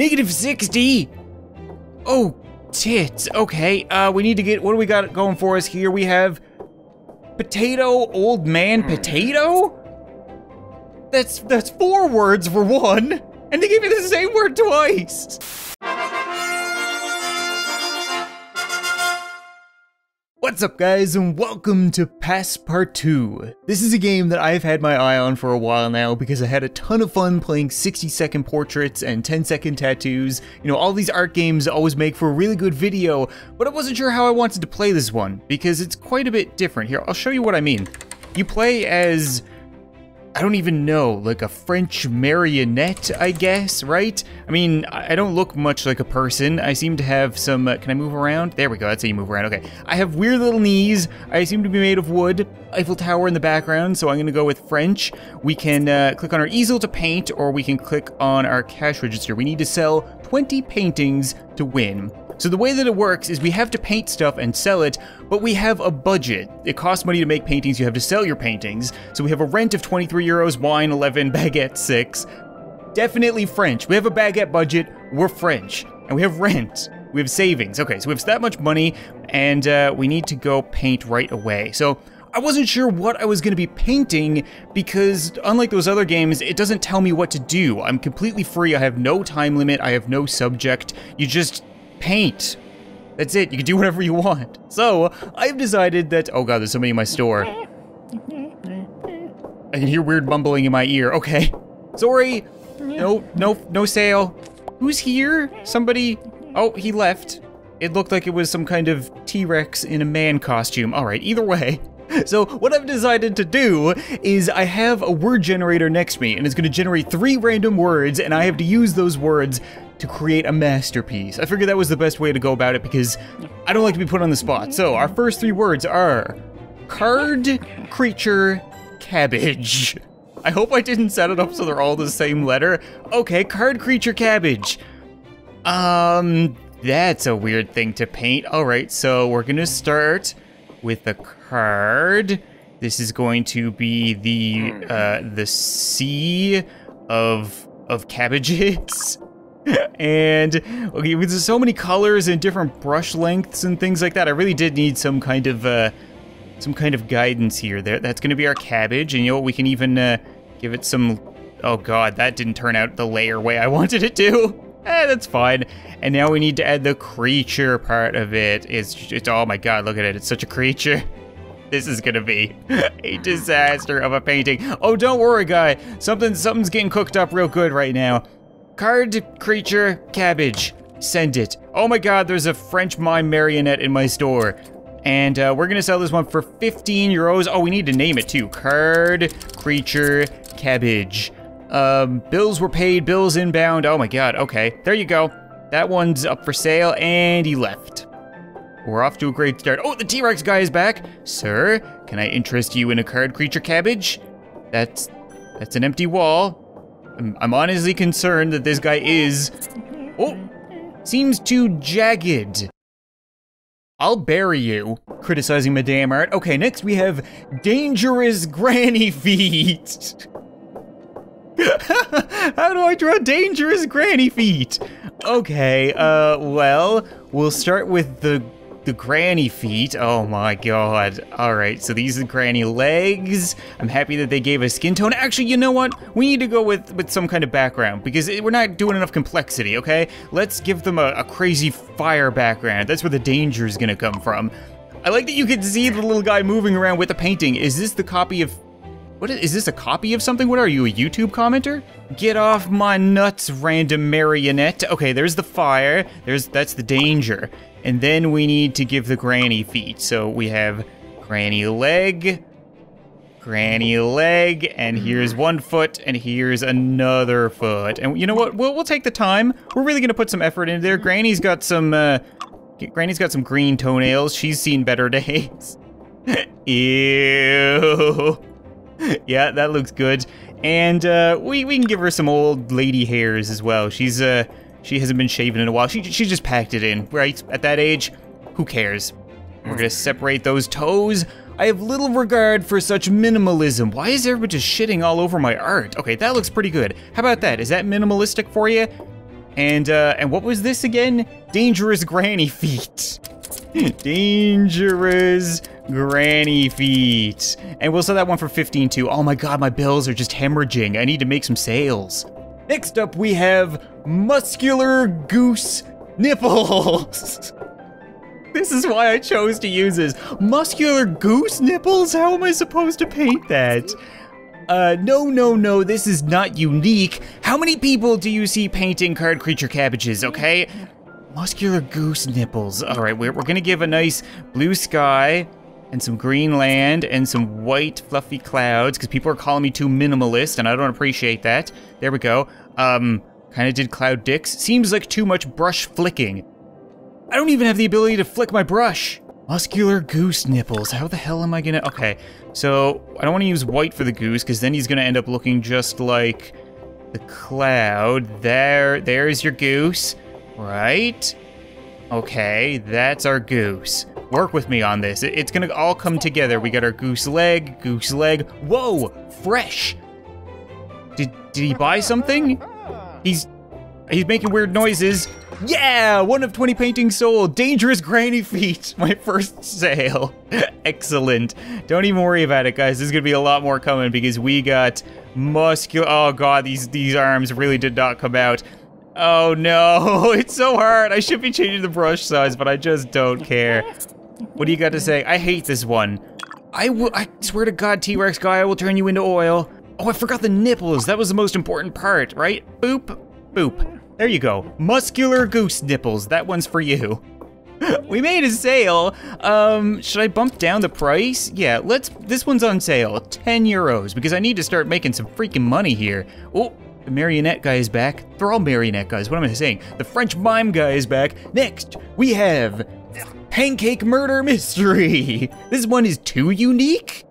Negative 60? Oh, tits. Okay, uh, we need to get, what do we got going for us here? We have potato, old man potato? That's, that's four words for one. And they gave me the same word twice. What's up guys and welcome to Passpartout. This is a game that I've had my eye on for a while now because I had a ton of fun playing 60 second portraits and 10 second tattoos. You know, all these art games always make for a really good video, but I wasn't sure how I wanted to play this one because it's quite a bit different. Here, I'll show you what I mean. You play as I don't even know, like a French marionette, I guess, right? I mean, I don't look much like a person. I seem to have some, uh, can I move around? There we go, that's how you move around, okay. I have weird little knees. I seem to be made of wood. Eiffel Tower in the background, so I'm gonna go with French. We can uh, click on our easel to paint, or we can click on our cash register. We need to sell 20 paintings to win. So the way that it works is we have to paint stuff and sell it, but we have a budget. It costs money to make paintings, you have to sell your paintings. So we have a rent of 23 euros, wine 11, baguette 6. Definitely French. We have a baguette budget, we're French. And we have rent, we have savings. Okay, so we have that much money, and uh, we need to go paint right away. So I wasn't sure what I was going to be painting because, unlike those other games, it doesn't tell me what to do. I'm completely free, I have no time limit, I have no subject. You just paint. That's it, you can do whatever you want. So, I've decided that- oh god, there's somebody in my store. I can hear weird mumbling in my ear, okay. Sorry, no, no, no sale. Who's here? Somebody, oh, he left. It looked like it was some kind of T-Rex in a man costume. All right, either way. So what I've decided to do is I have a word generator next to me and it's gonna generate three random words and I have to use those words to create a masterpiece. I figured that was the best way to go about it because I don't like to be put on the spot. So our first three words are card, creature, cabbage. I hope I didn't set it up so they're all the same letter. Okay, card, creature, cabbage. Um, that's a weird thing to paint. All right, so we're gonna start with a card. This is going to be the uh, the sea of of cabbages. and okay, with so many colors and different brush lengths and things like that, I really did need some kind of uh, some kind of guidance here. There, that's going to be our cabbage, and you know what? We can even uh, give it some. Oh god, that didn't turn out the layer way I wanted it to. Eh, that's fine. And now we need to add the creature part of it. It's, it's oh my god, look at it. It's such a creature. This is gonna be a disaster of a painting. Oh, don't worry, guy. Something, something's getting cooked up real good right now. Card, creature, cabbage. Send it. Oh my god, there's a French mime marionette in my store. And uh, we're gonna sell this one for 15 euros. Oh, we need to name it too. Card, creature, cabbage. Um, bills were paid, bills inbound. Oh my god, okay. There you go. That one's up for sale, and he left. We're off to a great start. Oh, the T-Rex guy is back. Sir, can I interest you in a card creature cabbage? That's, that's an empty wall. I'm, I'm honestly concerned that this guy is, oh, seems too jagged. I'll bury you, criticizing Madame Art. Okay, next we have dangerous granny feet. How do I draw dangerous granny feet? Okay, uh, well, we'll start with the the granny feet. Oh my god. Alright, so these are granny legs. I'm happy that they gave a skin tone. Actually, you know what? We need to go with, with some kind of background because it, we're not doing enough complexity, okay? Let's give them a, a crazy fire background. That's where the danger is gonna come from. I like that you can see the little guy moving around with the painting. Is this the copy of what is, is, this a copy of something? What are you, a YouTube commenter? Get off my nuts, random marionette. Okay, there's the fire. There's that's the danger. And then we need to give the granny feet. So we have granny leg, granny leg, and here's one foot, and here's another foot. And you know what? We'll, we'll take the time. We're really gonna put some effort into there. Granny's got some, uh, Granny's got some green toenails. She's seen better days. Ew. yeah, that looks good. And uh, we we can give her some old lady hairs as well. She's uh she hasn't been shaven in a while. She she just packed it in, right? At that age, who cares? We're gonna separate those toes. I have little regard for such minimalism. Why is everybody just shitting all over my art? Okay, that looks pretty good. How about that? Is that minimalistic for you? And uh, and what was this again? Dangerous granny feet. Dangerous granny feet. And we'll sell that one for 15 too. Oh my god, my bills are just hemorrhaging. I need to make some sales. Next up, we have muscular goose nipples. this is why I chose to use this. Muscular goose nipples? How am I supposed to paint that? Uh, no, no, no, this is not unique. How many people do you see painting card creature cabbages, okay? Muscular goose nipples. All right, we're, we're gonna give a nice blue sky and some green land and some white fluffy clouds because people are calling me too minimalist and I don't appreciate that. There we go. Um, kind of did cloud dicks. Seems like too much brush flicking. I don't even have the ability to flick my brush. Muscular goose nipples. How the hell am I gonna? Okay, so I don't want to use white for the goose because then he's gonna end up looking just like the cloud. There, there's your goose. Right? Okay, that's our goose. Work with me on this. It's gonna all come together. We got our goose leg, goose leg. Whoa, fresh. Did he buy something? He's he's making weird noises. Yeah, one of 20 paintings sold. Dangerous granny feet. My first sale. Excellent. Don't even worry about it, guys. There's gonna be a lot more coming because we got muscular. Oh god, these these arms really did not come out. Oh no, it's so hard. I should be changing the brush size, but I just don't care. What do you got to say? I hate this one. I will, I swear to God, T-Rex guy, I will turn you into oil. Oh, I forgot the nipples. That was the most important part, right? Boop, boop. There you go. Muscular goose nipples. That one's for you. we made a sale. Um, should I bump down the price? Yeah, let's, this one's on sale, 10 euros, because I need to start making some freaking money here. Oh, the marionette guy is back. They're all marionette guys. What am I saying? The French mime guy is back. Next, we have Pancake Murder Mystery. This one is too unique?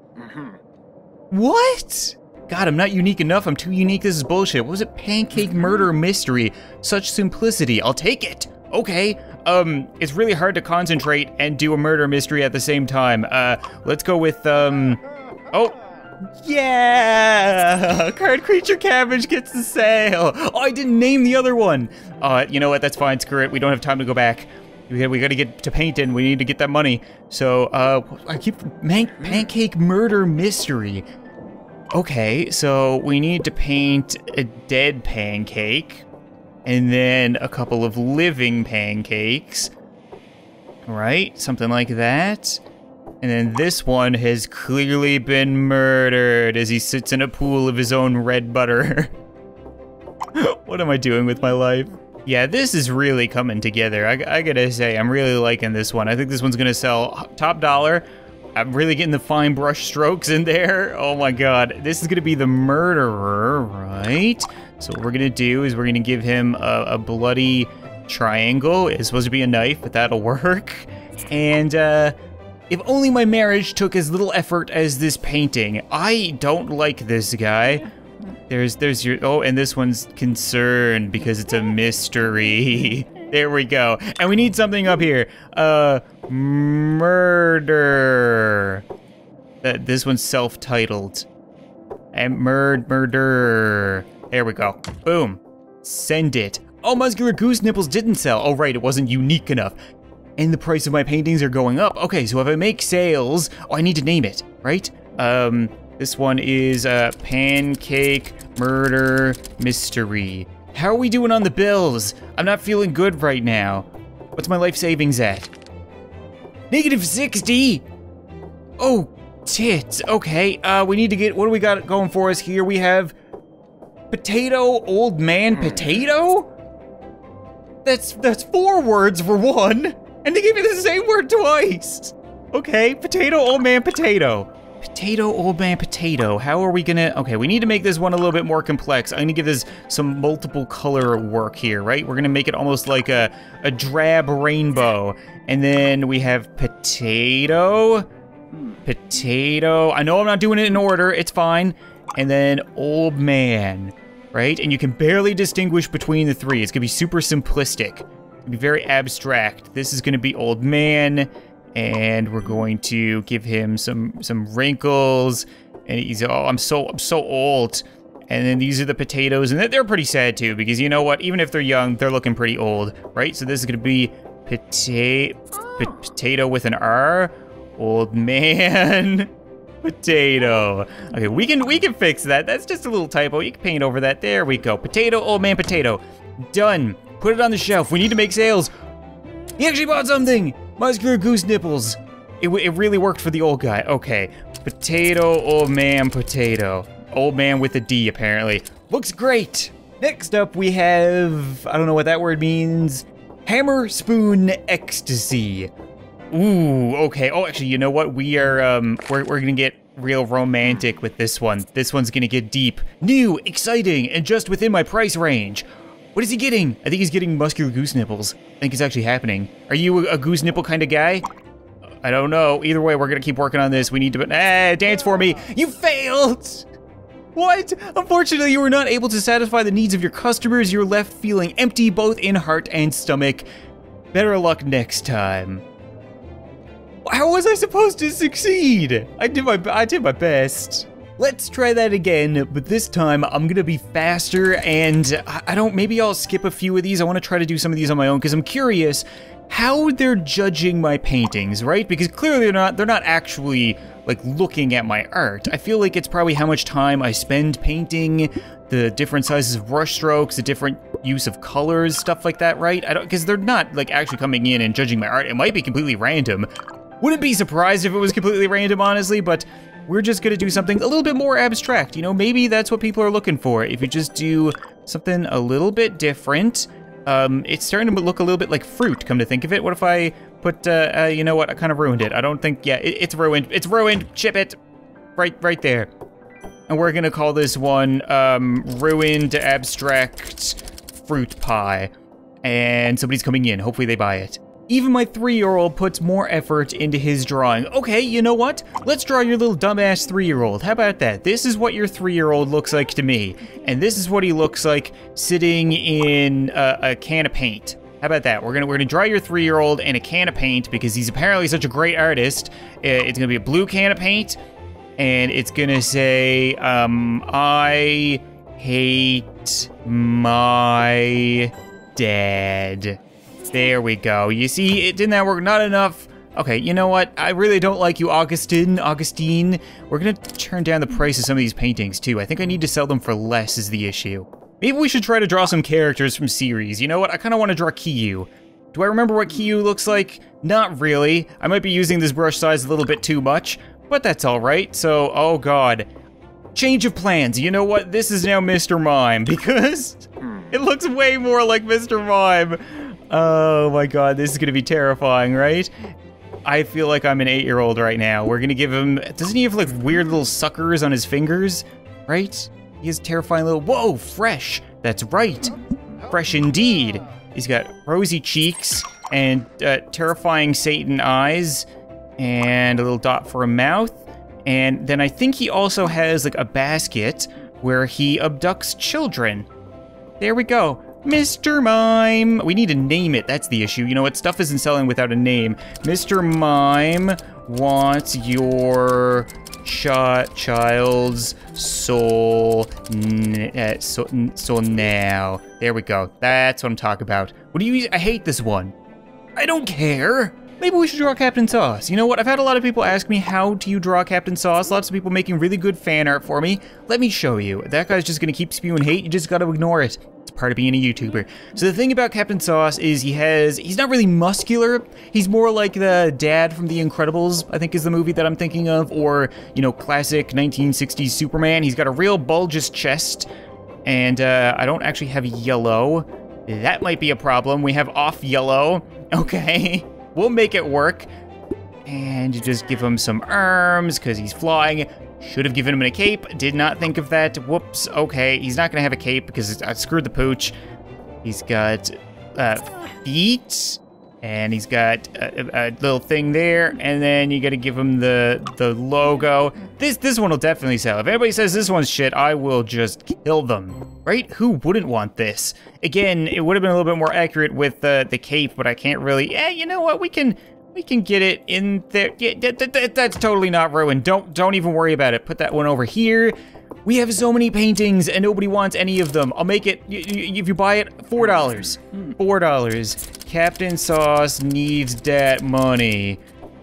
What? God, I'm not unique enough. I'm too unique. This is bullshit. What was it? Pancake Murder Mystery. Such simplicity. I'll take it. Okay. Um, it's really hard to concentrate and do a murder mystery at the same time. Uh, let's go with, um, oh, yeah! Card Creature Cabbage gets the sale! Oh, I didn't name the other one! Uh, you know what, that's fine, screw it, we don't have time to go back. We, we gotta get to painting, we need to get that money. So, uh, I keep, man Pancake Murder Mystery. Okay, so we need to paint a dead pancake, and then a couple of living pancakes. Right, something like that. And then this one has clearly been murdered as he sits in a pool of his own red butter. what am I doing with my life? Yeah, this is really coming together. I, I, gotta say, I'm really liking this one. I think this one's gonna sell top dollar. I'm really getting the fine brush strokes in there. Oh my god. This is gonna be the murderer, right? So what we're gonna do is we're gonna give him a, a bloody triangle. It's supposed to be a knife, but that'll work. And, uh, if only my marriage took as little effort as this painting. I don't like this guy. There's, there's your, oh, and this one's concerned because it's a mystery. there we go. And we need something up here. Uh, murder. Uh, this one's self-titled. And murd, murder. There we go. Boom. Send it. Oh, Muscular Goose Nipples didn't sell. Oh, right, it wasn't unique enough and the price of my paintings are going up. Okay, so if I make sales, oh, I need to name it, right? Um, this one is uh, Pancake Murder Mystery. How are we doing on the bills? I'm not feeling good right now. What's my life savings at? Negative 60? Oh, tits. Okay, uh, we need to get, what do we got going for us here? We have Potato Old Man Potato? That's, that's four words for one. And they gave me the same word twice. Okay, potato, old man, potato. Potato, old man, potato. How are we gonna, okay, we need to make this one a little bit more complex. I'm gonna give this some multiple color work here, right? We're gonna make it almost like a, a drab rainbow. And then we have potato, potato. I know I'm not doing it in order, it's fine. And then old man, right? And you can barely distinguish between the three. It's gonna be super simplistic be very abstract. This is to be old man, and we're going to give him some some wrinkles. And he's oh, I'm so I'm so old. And then these are the potatoes, and they're pretty sad too, because you know what? Even if they're young, they're looking pretty old, right? So this is gonna be potato, potato with an R, old man, potato. Okay, we can we can fix that. That's just a little typo. You can paint over that. There we go. Potato, old man, potato. Done. Put it on the shelf. We need to make sales. He actually bought something. Muscular goose nipples. It, it really worked for the old guy. Okay. Potato, old man, potato. Old man with a D, apparently. Looks great. Next up, we have, I don't know what that word means. Hammer Spoon Ecstasy. Ooh, okay. Oh, actually, you know what? We are, um, we're, we're gonna get real romantic with this one. This one's gonna get deep. New, exciting, and just within my price range. What is he getting? I think he's getting muscular goose nipples. I think it's actually happening. Are you a, goose nipple kind of guy? I don't know. Either way, we're gonna keep working on this. We need to, ah, dance for me. You failed! What? Unfortunately, you were not able to satisfy the needs of your customers. You're left feeling empty both in heart and stomach. Better luck next time. How was I supposed to succeed? I did my I did my best. Let's try that again, but this time I'm gonna be faster and I don't, maybe I'll skip a few of these. I wanna try to do some of these on my own because I'm curious how they're judging my paintings, right? Because clearly they're not, they're not actually like looking at my art. I feel like it's probably how much time I spend painting, the different sizes of brush strokes, the different use of colors, stuff like that, right? I don't, because they're not like actually coming in and judging my art. It might be completely random. Wouldn't be surprised if it was completely random, honestly, but we're just gonna do something a little bit more abstract. You know, maybe that's what people are looking for. If you just do something a little bit different, um, it's starting to look a little bit like fruit, come to think of it. What if I put, uh, uh, you know what, I kind of ruined it. I don't think, yeah, it, it's ruined. It's ruined, chip it. Right, right there. And we're gonna call this one, um, Ruined Abstract Fruit Pie. And somebody's coming in, hopefully they buy it. Even my three-year-old puts more effort into his drawing. Okay, you know what? Let's draw your little dumbass three-year-old. How about that? This is what your three-year-old looks like to me. And this is what he looks like sitting in a, a can of paint. How about that? We're gonna we're gonna draw your three-year-old in a can of paint because he's apparently such a great artist. It's gonna be a blue can of paint, and it's gonna say, um, I hate my dad. There we go. You see, it didn't that work? Not enough. Okay, you know what? I really don't like you, Augustine. Augustine. We're gonna turn down the price of some of these paintings too. I think I need to sell them for less is the issue. Maybe we should try to draw some characters from series. You know what? I kind of want to draw Kiyu. Do I remember what Kiyu looks like? Not really. I might be using this brush size a little bit too much, but that's all right. So, oh god. Change of plans. You know what? This is now Mr. Mime because it looks way more like Mr. Mime. Oh my god, this is gonna be terrifying, right? I feel like I'm an eight-year-old right now. We're gonna give him, doesn't he have like weird little suckers on his fingers? Right? He has terrifying little, whoa, fresh. That's right. Fresh indeed. He's got rosy cheeks and uh, terrifying Satan eyes and a little dot for a mouth. And then I think he also has like a basket where he abducts children. There we go. Mr. Mime. We need to name it. That's the issue. You know what? Stuff isn't selling without a name. Mr. Mime wants your ch child's soul, uh, so, so now. There we go. That's what I'm talking about. What do you? I hate this one. I don't care. Maybe we should draw Captain Sauce. You know what? I've had a lot of people ask me, how do you draw Captain Sauce? Lots of people making really good fan art for me. Let me show you. That guy's just gonna keep spewing hate. You just gotta ignore it. It's part of being a YouTuber. So the thing about Captain Sauce is he has, he's not really muscular. He's more like the dad from The Incredibles, I think is the movie that I'm thinking of, or, you know, classic 1960s Superman. He's got a real bulgous chest, and uh, I don't actually have yellow. That might be a problem. We have off yellow. Okay. We'll make it work. And you just give him some arms because he's flying. Should have given him a cape. Did not think of that. Whoops. Okay, he's not going to have a cape because I screwed the pooch. He's got uh, feet. And he's got a, a, little thing there, and then you gotta give him the the logo. This this one will definitely sell. If anybody says this one's shit, I will just kill them. Right? Who wouldn't want this? Again, it would have been a little bit more accurate with the the cape, but I can't really. Yeah, you know what? We can we can get it in there. Yeah, that, that, that's totally not ruined. Don't don't even worry about it. Put that one over here. We have so many paintings and nobody wants any of them. I'll make it, if you buy it, $4. $4. Captain Sauce needs that money.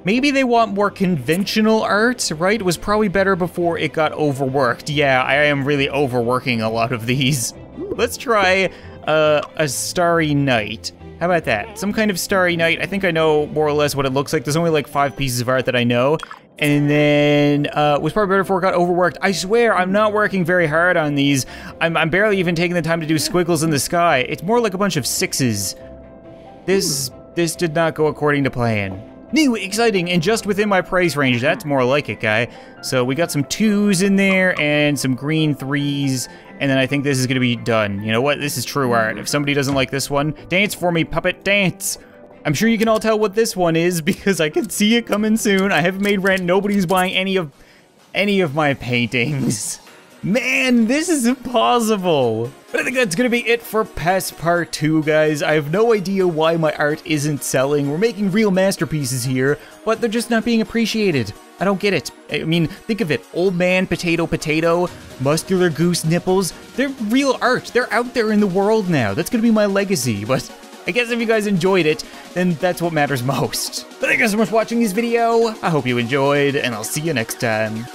Maybe they want more conventional art, right? It was probably better before it got overworked. Yeah, I am really overworking a lot of these. Let's try uh, a Starry Night. How about that? Some kind of Starry Night. I think I know more or less what it looks like. There's only like five pieces of art that I know. And then uh, was probably better it got overworked. I swear, I'm not working very hard on these. I'm, I'm barely even taking the time to do squiggles in the sky. It's more like a bunch of sixes. This this did not go according to plan. New, exciting, and just within my price range. That's more like it, guy. So we got some twos in there and some green threes, and then I think this is gonna be done. You know what? This is true art. If somebody doesn't like this one, dance for me, puppet, dance. I'm sure you can all tell what this one is because I can see it coming soon. I haven't made rent. Nobody's buying any of any of my paintings. Man, this is impossible. But I think that's gonna be it for Passpartout, guys. I have no idea why my art isn't selling. We're making real masterpieces here, but they're just not being appreciated. I don't get it. I mean, think of it. Old man, potato, potato, muscular goose nipples. They're real art. They're out there in the world now. That's gonna be my legacy, but I guess if you guys enjoyed it, then that's what matters most. But thank you guys so much for watching this video. I hope you enjoyed, and I'll see you next time.